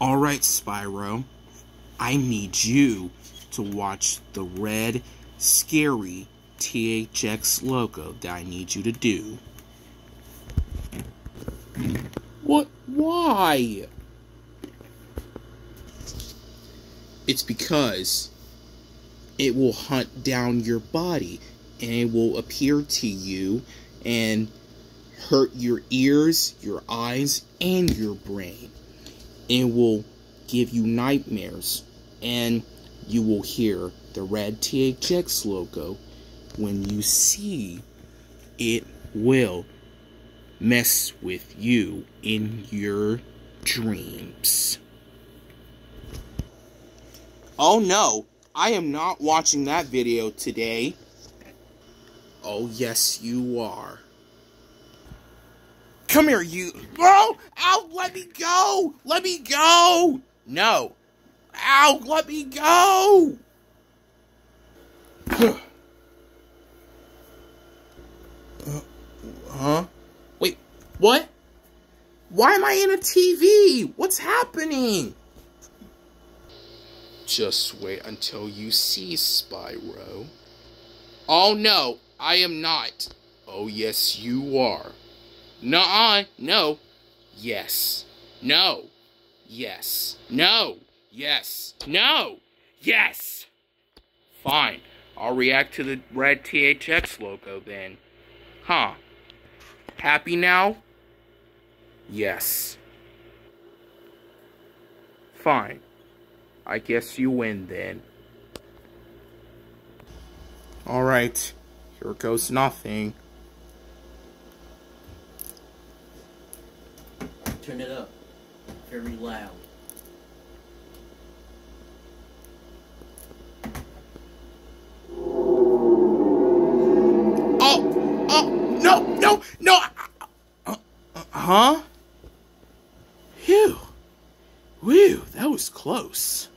Alright, Spyro. I need you to watch the red, scary THX logo that I need you to do. What? Why? It's because it will hunt down your body and it will appear to you and hurt your ears, your eyes, and your brain. It will give you nightmares and you will hear the red THX logo. When you see it will mess with you in your dreams. Oh no, I am not watching that video today. Oh yes, you are. Come here, you. Bro, ow, let me go! Let me go! No. Ow, let me go! uh, huh? Wait, what? Why am I in a TV? What's happening? Just wait until you see Spyro. Oh no, I am not. Oh yes, you are. Nuh-uh, no. Yes. No. Yes. No. Yes. No. Yes. Fine. I'll react to the red THX logo then. Huh. Happy now? Yes. Fine. I guess you win then. Alright. Here goes nothing. Turn it up. Very loud. Oh! Oh! No! No! No! Uh, uh, huh? Phew. Whew, that was close.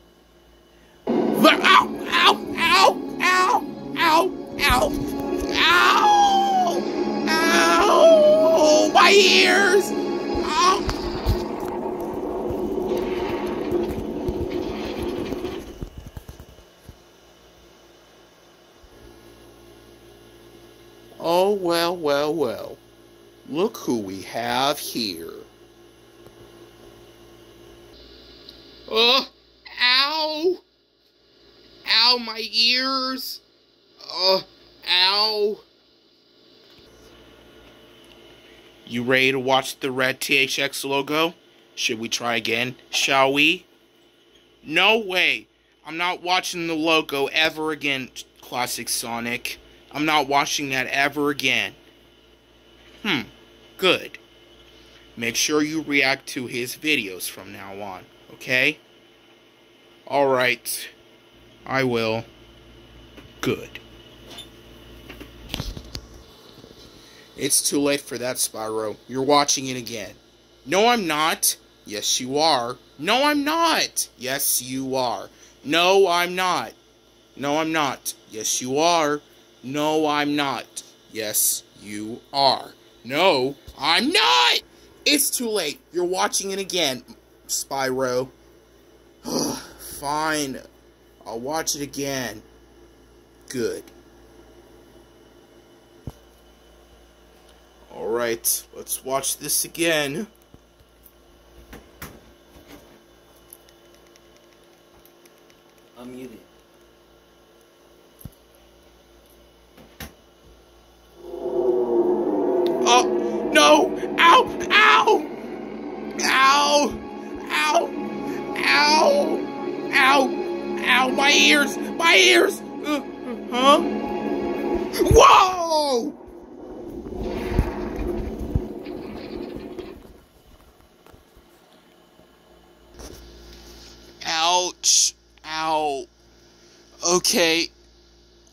Oh, well, well, well. Look who we have here. Oh, ow! Ow, my ears! Oh, ow! You ready to watch the red THX logo? Should we try again? Shall we? No way! I'm not watching the logo ever again, Classic Sonic. I'm not watching that ever again. Hmm, good. Make sure you react to his videos from now on, okay? Alright, I will. Good. It's too late for that, Spyro. You're watching it again. No, I'm not. Yes, you are. No, I'm not. Yes, you are. No, I'm not. No, I'm not. Yes, you are. No, I'm not. Yes, you are. No, I'm not! It's too late. You're watching it again, Spyro. Fine. I'll watch it again. Good. Alright, let's watch this again. Ow! Ow! Ow! My ears! My ears! Uh, huh? Whoa! Ouch. Ow. Okay.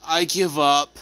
I give up.